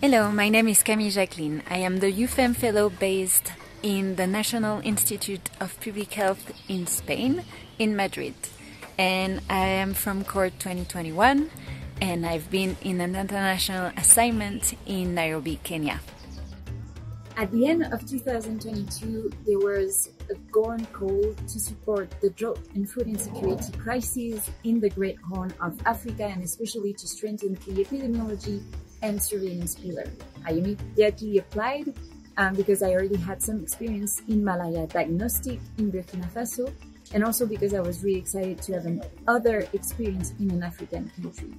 Hello, my name is Camille Jacqueline. I am the EUPHEM Fellow based in the National Institute of Public Health in Spain, in Madrid. And I am from CORE 2021 and I've been in an international assignment in Nairobi, Kenya. At the end of 2022, there was a growing call to support the drought and food insecurity crisis in the Great Horn of Africa and especially to strengthen the epidemiology and surveillance pillar. I immediately applied um, because I already had some experience in malaria diagnostic in Burkina Faso and also because I was really excited to have another experience in an African country.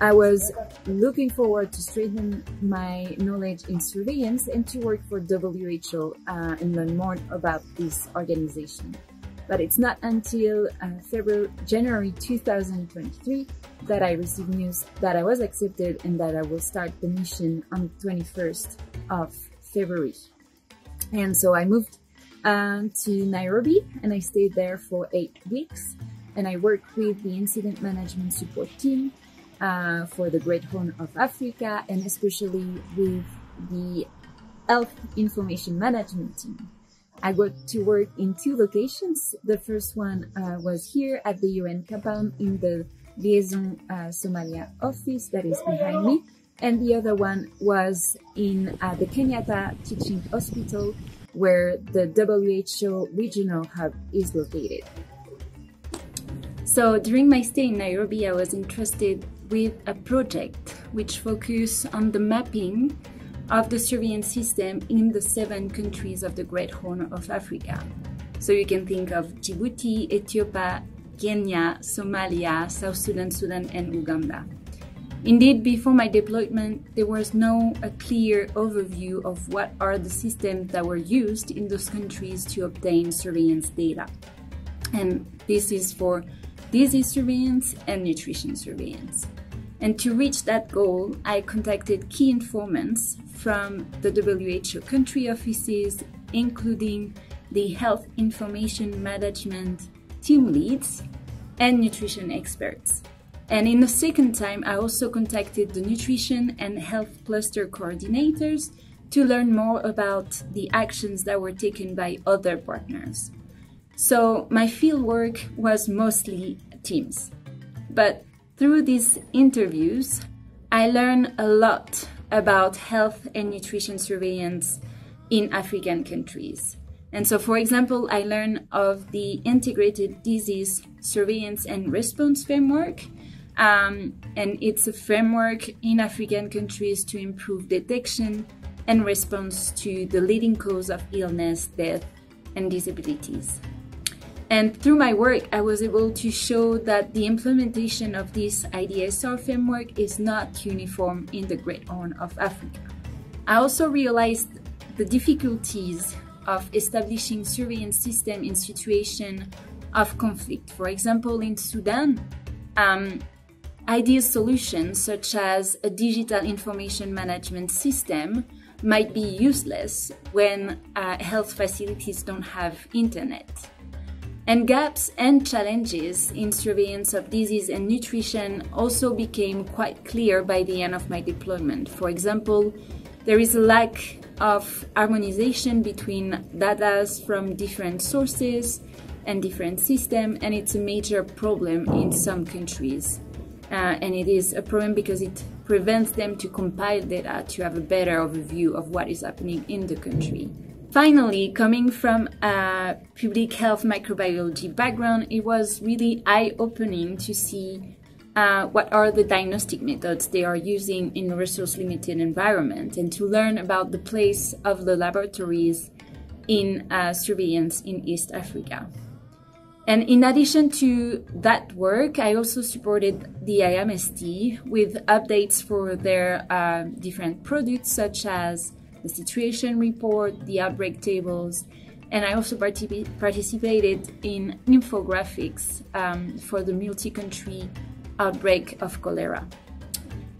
I was looking forward to strengthen my knowledge in surveillance and to work for WHO uh, and learn more about this organization. But it's not until uh, February, January 2023 that I received news that I was accepted and that I will start the mission on the 21st of February. And so I moved uh, to Nairobi and I stayed there for eight weeks and I worked with the incident management support team uh, for the Great Horn of Africa and especially with the Health Information Management team. I got to work in two locations. The first one uh, was here at the UN compound in the Liaison uh, Somalia office that is behind me. And the other one was in uh, the Kenyatta Teaching Hospital where the WHO regional hub is located. So during my stay in Nairobi, I was interested with a project which focused on the mapping of the surveillance system in the seven countries of the Great Horn of Africa. So you can think of Djibouti, Ethiopia, Kenya, Somalia, South Sudan, Sudan, and Uganda. Indeed, before my deployment, there was no a clear overview of what are the systems that were used in those countries to obtain surveillance data. And this is for disease surveillance and nutrition surveillance. And to reach that goal, I contacted key informants from the WHO country offices, including the health information management team leads and nutrition experts. And in the second time, I also contacted the nutrition and health cluster coordinators to learn more about the actions that were taken by other partners. So my field work was mostly teams. But through these interviews, I learned a lot about health and nutrition surveillance in African countries. And so, for example, I learned of the integrated disease surveillance and response framework. Um, and it's a framework in African countries to improve detection and response to the leading cause of illness, death, and disabilities. And through my work, I was able to show that the implementation of this IDSR framework is not uniform in the Great Horn of Africa. I also realized the difficulties of establishing surveillance system in situation of conflict. For example, in Sudan, um, ideal solutions such as a digital information management system might be useless when uh, health facilities don't have internet. And gaps and challenges in surveillance of disease and nutrition also became quite clear by the end of my deployment. For example, there is a lack of harmonization between data from different sources and different systems, and it's a major problem in some countries. Uh, and it is a problem because it prevents them to compile data to have a better overview of what is happening in the country. Finally, coming from a public health microbiology background, it was really eye-opening to see uh, what are the diagnostic methods they are using in a resource-limited environment and to learn about the place of the laboratories in uh, surveillance in East Africa. And in addition to that work, I also supported the IMST with updates for their uh, different products such as the situation report, the outbreak tables, and I also particip participated in infographics um, for the multi-country outbreak of cholera.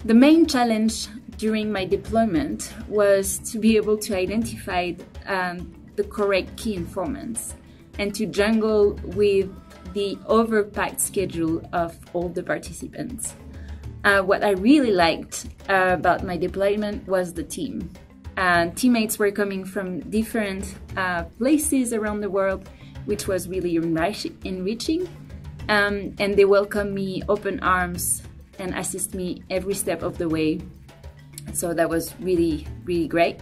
The main challenge during my deployment was to be able to identify um, the correct key informants and to jungle with the overpacked schedule of all the participants. Uh, what I really liked uh, about my deployment was the team. And teammates were coming from different uh, places around the world, which was really enriching. Um, and they welcomed me open arms and assist me every step of the way. So that was really, really great.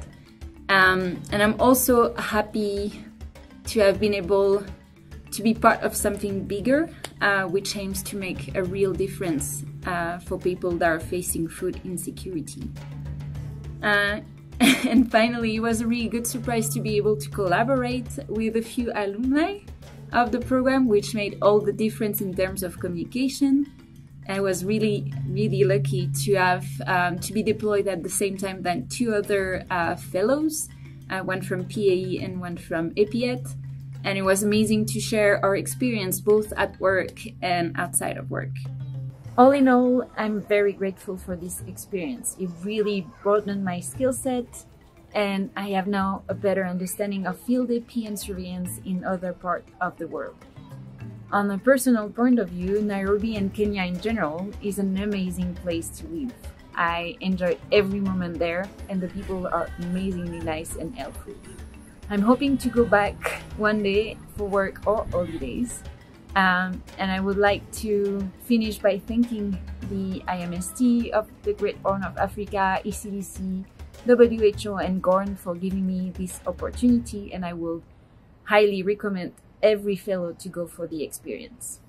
Um, and I'm also happy to have been able to be part of something bigger, uh, which aims to make a real difference uh, for people that are facing food insecurity. Uh, and finally, it was a really good surprise to be able to collaborate with a few alumni of the program, which made all the difference in terms of communication. I was really, really lucky to have um, to be deployed at the same time than two other uh, fellows, uh, one from PAE and one from EPIET. And it was amazing to share our experience both at work and outside of work. All in all, I'm very grateful for this experience. It really broadened my skill set and I have now a better understanding of field epi and surveillance in other parts of the world. On a personal point of view, Nairobi and Kenya in general is an amazing place to live. I enjoy every moment there and the people are amazingly nice and helpful. I'm hoping to go back one day for work or holidays. Um, and I would like to finish by thanking the IMST of the Great Horn of Africa, ECDC, WHO and GOARN for giving me this opportunity and I will highly recommend every fellow to go for the experience.